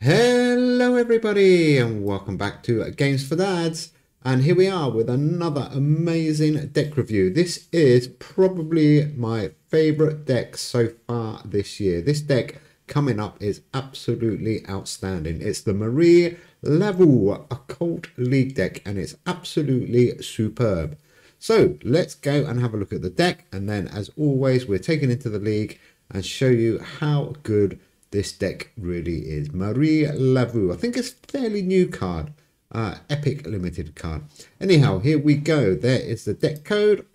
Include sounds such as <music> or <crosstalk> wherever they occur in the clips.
Hello everybody and welcome back to Games for Dads and here we are with another amazing deck review. This is probably my favourite deck so far this year. This deck coming up is absolutely outstanding. It's the Marie Laveau Occult League deck and it's absolutely superb. So let's go and have a look at the deck and then as always we're taken into the league and show you how good this deck really is. Marie Laveau. I think it's fairly new card. Uh, Epic limited card. Anyhow, here we go. There is the deck code.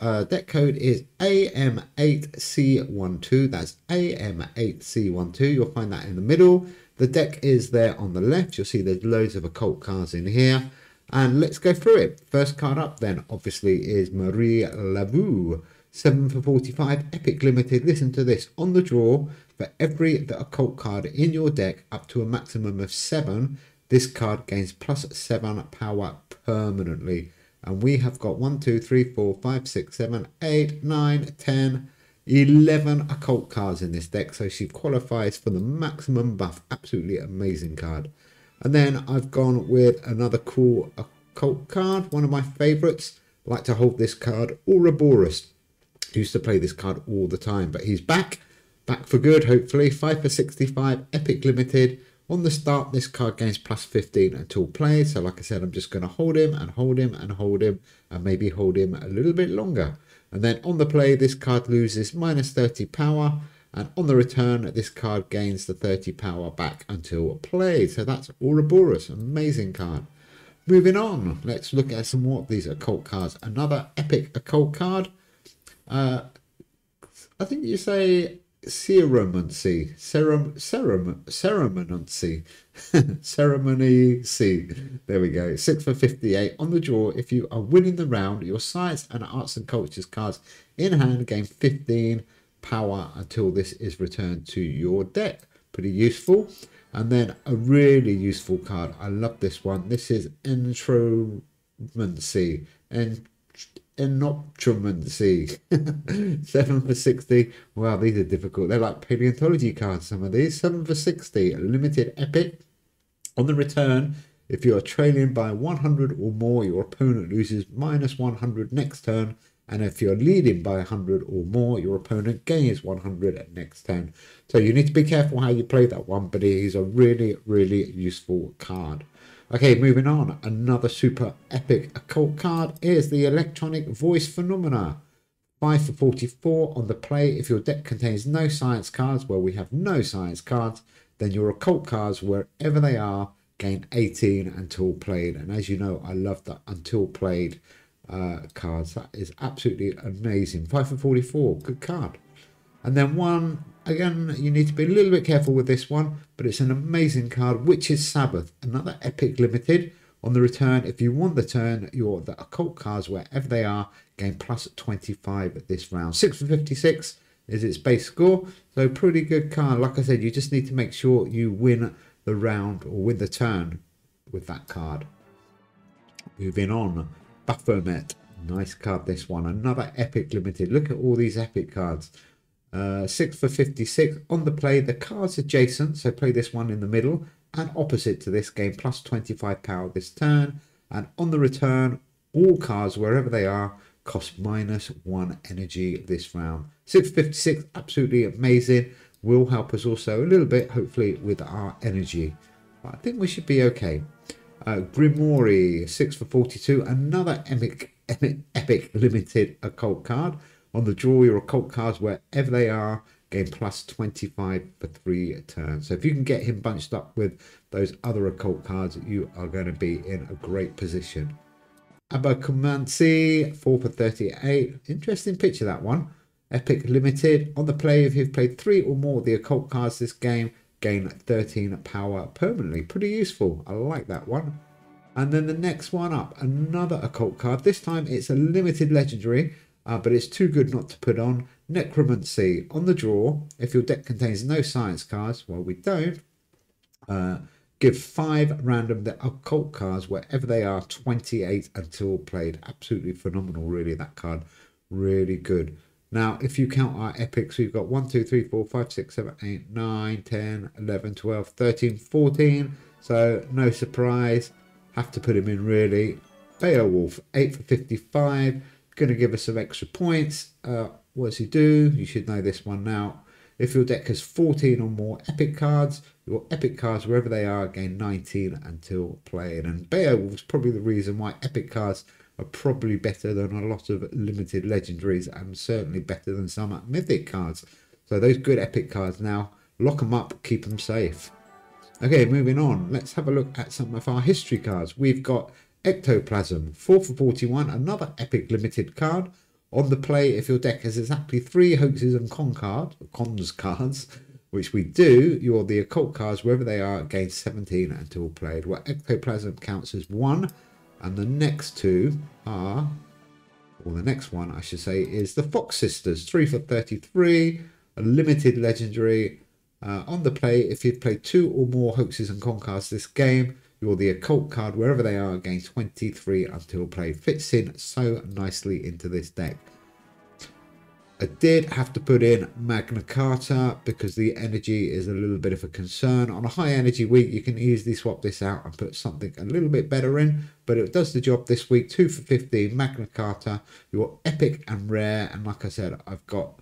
Uh, deck code is AM8C12. That's AM8C12. You'll find that in the middle. The deck is there on the left. You'll see there's loads of occult cards in here. And let's go through it. First card up then, obviously, is Marie Laveau. 7 for 45, Epic Limited. Listen to this. On the draw, for every the occult card in your deck up to a maximum of 7, this card gains plus 7 power permanently. And we have got 1, 2, 3, 4, 5, 6, 7, 8, 9, 10, 11 occult cards in this deck. So she qualifies for the maximum buff. Absolutely amazing card. And then I've gone with another cool occult card. One of my favourites. Like to hold this card, Ouroboros used to play this card all the time, but he's back, back for good, hopefully. 5 for 65, Epic Limited. On the start, this card gains plus 15 until played. So like I said, I'm just going to hold him and hold him and hold him and maybe hold him a little bit longer. And then on the play, this card loses minus 30 power. And on the return, this card gains the 30 power back until played. So that's Ouroboros, amazing card. Moving on, let's look at some more of these occult cards. Another epic occult card. Uh, I think you say ceremoncy, ceram, ceram, ceremoncy, ceremony <laughs> C. There we go. Six for 58 on the draw. If you are winning the round, your science and arts and cultures cards in hand gain 15 power until this is returned to your deck. Pretty useful. And then a really useful card. I love this one. This is Entromancy. And Enoptromancy. <laughs> 7 for 60. Wow, these are difficult. They're like paleontology cards, some of these. 7 for 60. Limited epic. On the return, if you are trailing by 100 or more, your opponent loses minus 100 next turn. And if you're leading by 100 or more, your opponent gains 100 at next turn. So you need to be careful how you play that one, but it is a really, really useful card. Okay, moving on. Another super epic occult card is the Electronic Voice Phenomena. 5 for 44 on the play. If your deck contains no science cards, well, we have no science cards, then your occult cards, wherever they are, gain 18 until played. And as you know, I love the until played uh, cards. That is absolutely amazing. 5 for 44, good card. And then one Again, you need to be a little bit careful with this one, but it's an amazing card, Witch's Sabbath, another epic limited. On the return, if you want the turn, your the occult cards, wherever they are, gain plus 25 at this round. 6 for 56 is its base score, so pretty good card. Like I said, you just need to make sure you win the round or win the turn with that card. Moving on, Baphomet. Nice card, this one. Another epic limited. Look at all these epic cards. Uh, 6 for 56. On the play, the cards adjacent, so play this one in the middle, and opposite to this game, plus 25 power this turn. And on the return, all cards, wherever they are, cost minus 1 energy this round. 656, absolutely amazing. Will help us also a little bit, hopefully, with our energy. But I think we should be okay. Uh, Grimoire, 6 for 42. Another epic, epic, epic limited occult card. On the draw, your occult cards, wherever they are, gain plus 25 for three turns. So if you can get him bunched up with those other occult cards, you are going to be in a great position. Abacumancy, 4 for 38. Interesting picture, that one. Epic Limited. On the play, if you've played three or more of the occult cards this game, gain 13 power permanently. Pretty useful. I like that one. And then the next one up, another occult card. This time it's a limited legendary uh, but it's too good not to put on. Necromancy on the draw. If your deck contains no science cards, well, we don't. Uh, give five random the occult cards wherever they are, 28 until played. Absolutely phenomenal, really. That card, really good. Now, if you count our epics, we've got 1, 2, 3, 4, 5, 6, 7, 8, 9, 10, 11, 12, 13, 14. So, no surprise. Have to put him in really. Beowulf, 8 for 55. Going to give us some extra points. Uh, what does he do? You should know this one now. If your deck has 14 or more epic cards, your epic cards, wherever they are, gain 19 until played. And Beowulf's probably the reason why epic cards are probably better than a lot of limited legendaries and certainly better than some mythic cards. So those good epic cards now, lock them up, keep them safe. Okay, moving on. Let's have a look at some of our history cards. We've got Ectoplasm, 4 for 41, another epic limited card. On the play, if your deck has exactly three hoaxes and con card, cons cards, which we do, you're the occult cards, wherever they are, gain 17 until played. Well, Ectoplasm counts as one, and the next two are, or the next one, I should say, is the Fox Sisters, 3 for 33, a limited legendary. Uh, on the play, if you've played two or more hoaxes and con cards this game, you're the occult card, wherever they are, gain 23 until play. Fits in so nicely into this deck. I did have to put in Magna Carta because the energy is a little bit of a concern. On a high energy week, you can easily swap this out and put something a little bit better in, but it does the job this week. 2 for 15, Magna Carta, your epic and rare. And like I said, I've got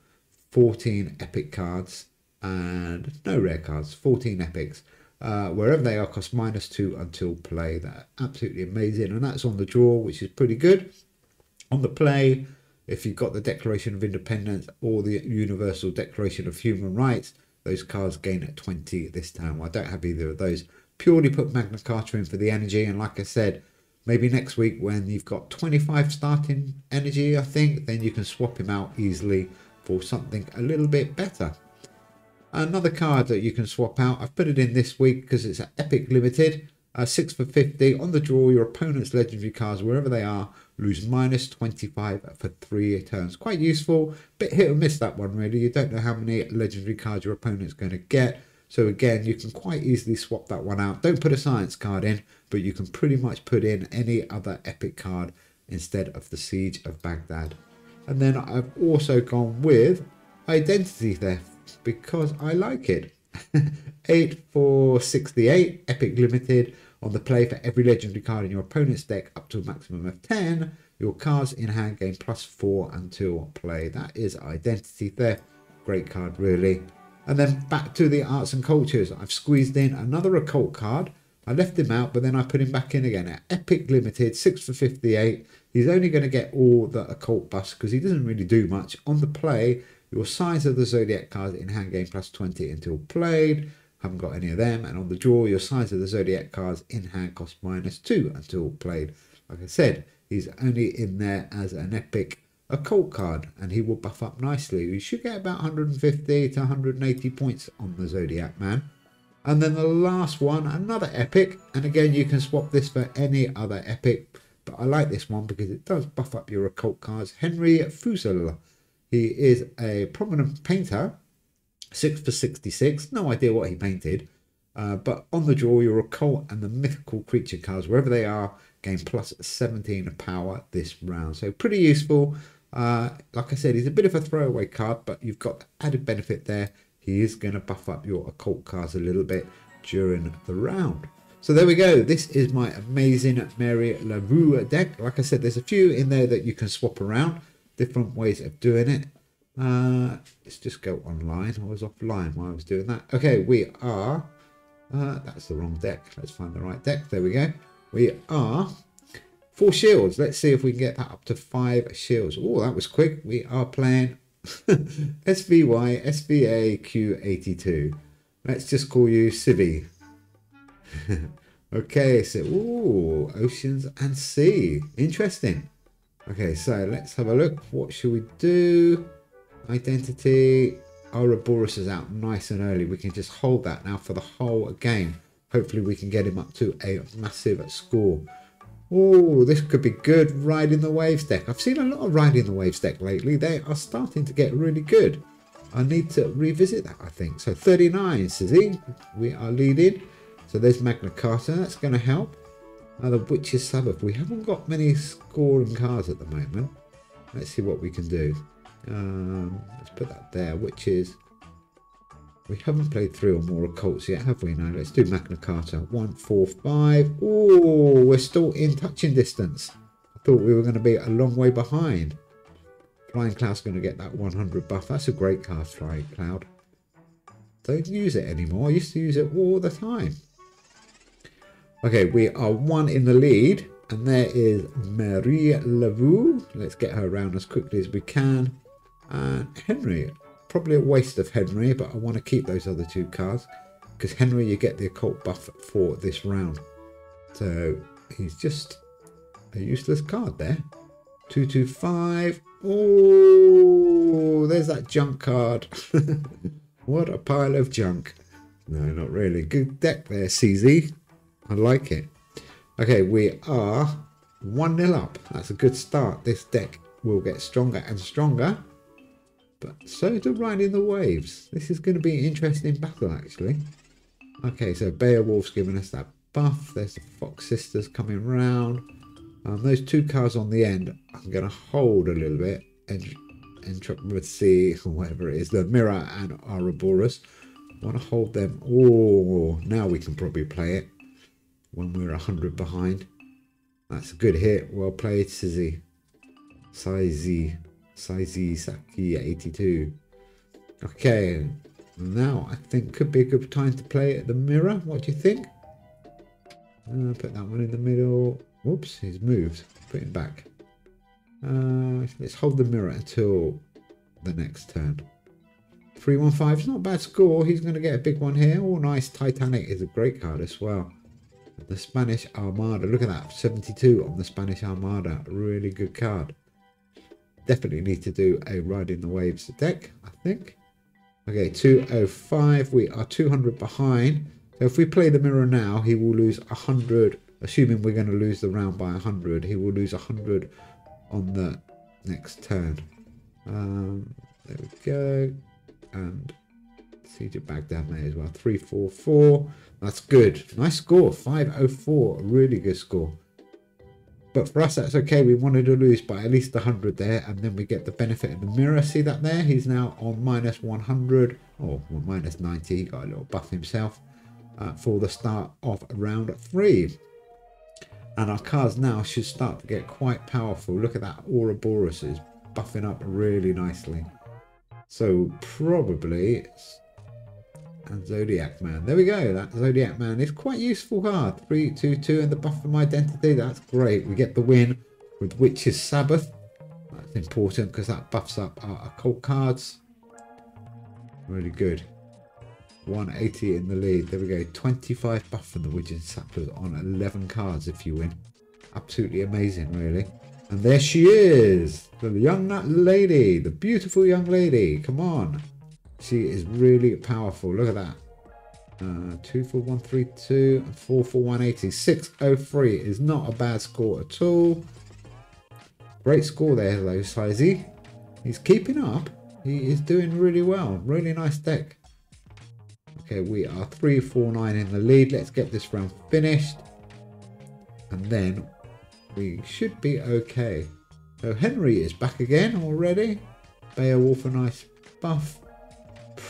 14 epic cards and no rare cards, 14 epics. Uh, wherever they are, cost minus two until play. They're absolutely amazing, and that's on the draw, which is pretty good. On the play, if you've got the Declaration of Independence or the Universal Declaration of Human Rights, those cards gain at 20 this time. I don't have either of those. Purely put Magna Carta in for the energy, and like I said, maybe next week when you've got 25 starting energy, I think, then you can swap him out easily for something a little bit better. Another card that you can swap out. I've put it in this week because it's an Epic Limited. Uh, 6 for 50. On the draw, your opponent's legendary cards, wherever they are, lose minus 25 for 3 turns. Quite useful. Bit hit or miss that one, really. You don't know how many legendary cards your opponent's going to get. So again, you can quite easily swap that one out. Don't put a science card in, but you can pretty much put in any other epic card instead of the Siege of Baghdad. And then I've also gone with Identity Theft because I like it. <laughs> 8 for 68, Epic Limited. On the play for every legendary card in your opponent's deck up to a maximum of 10, your cards in hand gain plus 4 until play. That is Identity Theft. Great card, really. And then back to the arts and cultures. I've squeezed in another occult card. I left him out, but then I put him back in again at Epic Limited, 6 for 58. He's only going to get all the occult buffs because he doesn't really do much. On the play, your Signs of the Zodiac cards in hand game plus 20 until played. Haven't got any of them. And on the draw, your Signs of the Zodiac cards in hand cost minus 2 until played. Like I said, he's only in there as an epic occult card and he will buff up nicely. You should get about 150 to 180 points on the Zodiac man. And then the last one, another epic. And again, you can swap this for any other epic. But I like this one because it does buff up your occult cards. Henry Fusel. He is a prominent painter, 6 for 66. No idea what he painted. Uh, but on the draw, your occult and the mythical creature cards, wherever they are, gain plus 17 power this round. So pretty useful. Uh, like I said, he's a bit of a throwaway card, but you've got added benefit there. He is going to buff up your occult cards a little bit during the round. So there we go. This is my amazing Marie Laveau deck. Like I said, there's a few in there that you can swap around different ways of doing it. Uh, let's just go online. I was offline while I was doing that. Okay, we are. Uh, that's the wrong deck. Let's find the right deck. There we go. We are four shields. Let's see if we can get that up to five shields. Oh, that was quick. We are playing SVY SVA Q82. Let's just call you Civi. <laughs> okay, so ooh, oceans and sea. Interesting. Okay, so let's have a look. What should we do? Identity. Ouroboros is out nice and early. We can just hold that now for the whole game. Hopefully we can get him up to a massive score. Oh, this could be good riding the waves deck. I've seen a lot of riding the waves deck lately. They are starting to get really good. I need to revisit that, I think. So 39, Sizzy. We are leading. So there's Magna Carta. That's going to help. The Witch's Sabbath. We haven't got many scoring cards at the moment. Let's see what we can do. Um, let's put that there, which is we haven't played three or more occults yet, have we? No, let's do Magna Carta. One, four, five. Oh, we're still in touching distance. I thought we were going to be a long way behind. Flying Cloud's going to get that 100 buff. That's a great card, Flying Cloud. Don't use it anymore. I used to use it all the time. Okay, we are one in the lead. And there is Marie Laveau. Let's get her around as quickly as we can. And Henry, Probably a waste of Henry, but I want to keep those other two cards. Because Henry, you get the occult buff for this round. So he's just a useless card there. 225. Oh, there's that junk card. <laughs> what a pile of junk. No, not really. Good deck there, CZ. I like it. Okay, we are 1-0 up. That's a good start. This deck will get stronger and stronger. But so do Riding the Waves. This is going to be an interesting battle, actually. Okay, so Beowulf's giving us that buff. There's the Fox Sisters coming round. Um, those two cards on the end, I'm going to hold a little bit. And Entropy, or whatever it is. The Mirror and Ouroboros. I want to hold them. Oh, now we can probably play it. When we're 100 behind. That's a good hit. Well played, Sizzy. Sizzy. Saizi Saki 82. Okay, now I think could be a good time to play at the mirror. What do you think? Uh, put that one in the middle. Whoops, he's moved. Put him back. Uh, let's hold the mirror until the next turn. 315 is not a bad score. He's going to get a big one here. Oh, nice. Titanic is a great card as well. The Spanish Armada. Look at that. 72 on the Spanish Armada. Really good card definitely need to do a Riding the Waves deck, I think. Okay, 205. We are 200 behind. So if we play the mirror now, he will lose 100. Assuming we're going to lose the round by 100, he will lose 100 on the next turn. Um, there we go. And siege down there as well. 344. That's good. Nice score. 504. Really good score. But for us, that's okay. We wanted to lose by at least 100 there, and then we get the benefit of the mirror. See that there? He's now on minus 100, or well, minus 90. He got a little buff himself uh, for the start of round three. And our cards now should start to get quite powerful. Look at that. Ouroboros is buffing up really nicely. So probably and Zodiac Man. There we go. That Zodiac Man is quite useful card. 3, 2, 2 and the buff from identity. That's great. We get the win with Witch's Sabbath. That's important because that buffs up our occult cards. Really good. 180 in the lead. There we go. 25 buff from the Witch's Sabbath on 11 cards if you win. Absolutely amazing, really. And there she is. The young lady. The beautiful young lady. Come on. She is really powerful. Look at that. Uh, 2 for 132 and 4 for 180. 603 is not a bad score at all. Great score there, though, Sizey. He's keeping up. He is doing really well. Really nice deck. Okay, we are 349 in the lead. Let's get this round finished. And then we should be okay. So Henry is back again already. Beowulf a nice buff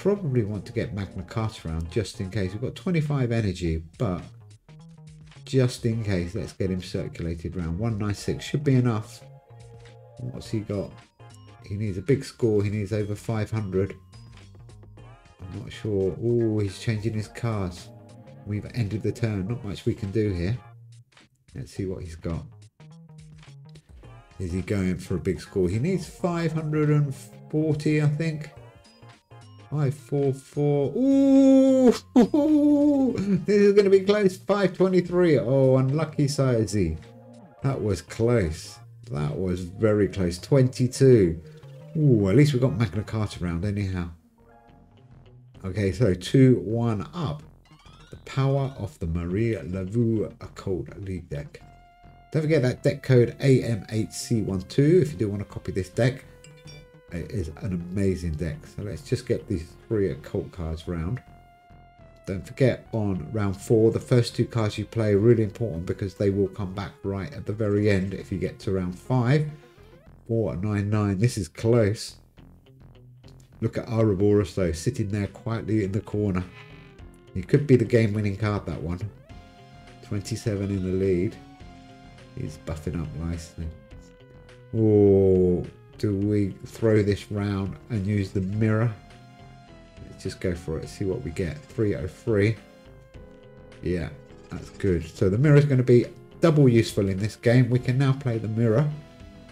probably want to get Magna Carta around just in case. We've got 25 energy, but just in case, let's get him circulated around. 196 should be enough. What's he got? He needs a big score. He needs over 500. I'm not sure. Oh, he's changing his cards. We've ended the turn. Not much we can do here. Let's see what he's got. Is he going for a big score? He needs 540, I think. Five, four, four. Ooh, <laughs> this is going to be close. 523. Oh, unlucky Sizey. That was close. That was very close. 22. Ooh, at least we got Magna Carta around anyhow. Okay, so 2 1 up. The power of the Marie Laveau Occult League deck. Don't forget that deck code AM8C12 if you do want to copy this deck. It is an amazing deck. So let's just get these three occult cards round. Don't forget on round four, the first two cards you play are really important because they will come back right at the very end if you get to round five. Four, nine, nine. This is close. Look at Ouroboros though, sitting there quietly in the corner. He could be the game-winning card, that one. 27 in the lead. He's buffing up nicely. Oh, do we throw this round and use the mirror? Let's just go for it, see what we get. 303. Yeah, that's good. So the mirror is going to be double useful in this game. We can now play the mirror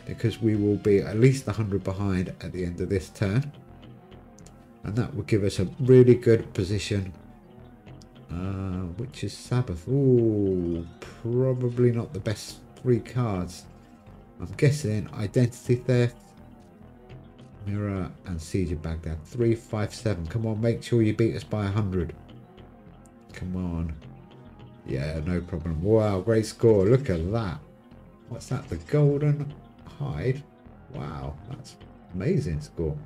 because we will be at least 100 behind at the end of this turn. And that will give us a really good position. Uh, Witch's Sabbath. Ooh, probably not the best three cards. I'm guessing Identity Theft, Mirror, and Siege of Baghdad. 357. Come on, make sure you beat us by 100. Come on. Yeah, no problem. Wow, great score. Look at that. What's that? The Golden Hind? Wow, that's amazing score.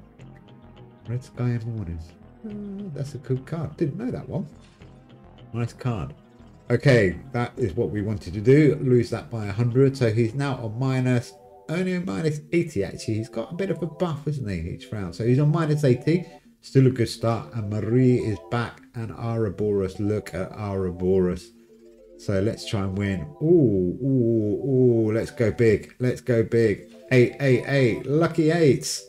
Red Sky and Mornings. Uh, that's a good card. Didn't know that one. Nice card. Okay, that is what we wanted to do. Lose that by 100. So he's now on minus, only minus 80 actually. He's got a bit of a buff, isn't he, each round. So he's on minus 80. Still a good start. And Marie is back. And Ouroboros, look at Ouroboros. So let's try and win. Ooh, ooh, ooh. Let's go big. Let's go big. Eight, eight, eight. Lucky eights.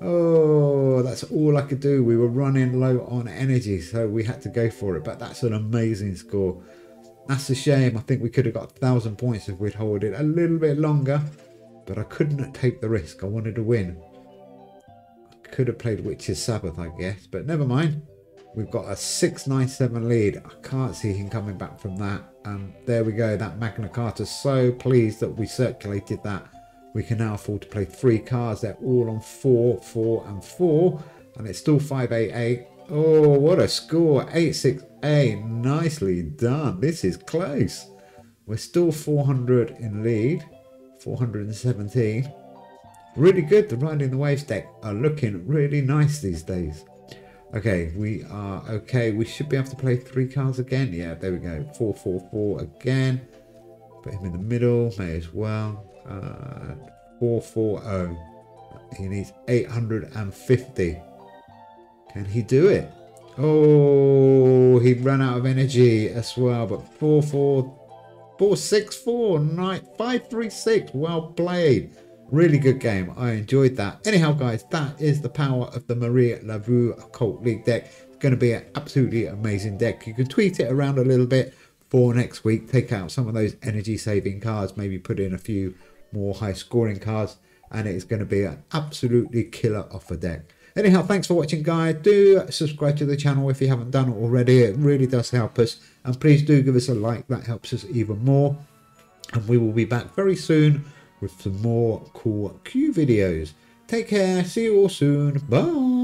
Oh, that's all I could do. We were running low on energy, so we had to go for it. But that's an amazing score. That's a shame. I think we could have got a thousand points if we'd hold it a little bit longer. But I couldn't take the risk. I wanted to win. I could have played Witch's Sabbath, I guess. But never mind. We've got a 697 lead. I can't see him coming back from that. And there we go. That Magna Carta. So pleased that we circulated that. We can now afford to play three cards. They're all on four, four, and four. And it's still 588. Oh, what a score. 868. Nicely done. This is close. We're still 400 in lead. 417. Really good. The Riding the Waves deck are looking really nice these days. Okay, we are okay. We should be able to play three cards again. Yeah, there we go. 444 again. Put him in the middle. May as well. Uh, 440. He needs 850. Can he do it? Oh, he ran out of energy as well. But 44, 464, 536. Well played. Really good game. I enjoyed that. Anyhow, guys, that is the power of the Marie Laveau Occult League deck. It's going to be an absolutely amazing deck. You can tweet it around a little bit for next week. Take out some of those energy saving cards. Maybe put in a few more high scoring cards. And it's going to be an absolutely killer offer deck. Anyhow, thanks for watching, guys. Do subscribe to the channel if you haven't done it already. It really does help us. And please do give us a like. That helps us even more. And we will be back very soon with some more cool CUE videos. Take care. See you all soon. Bye.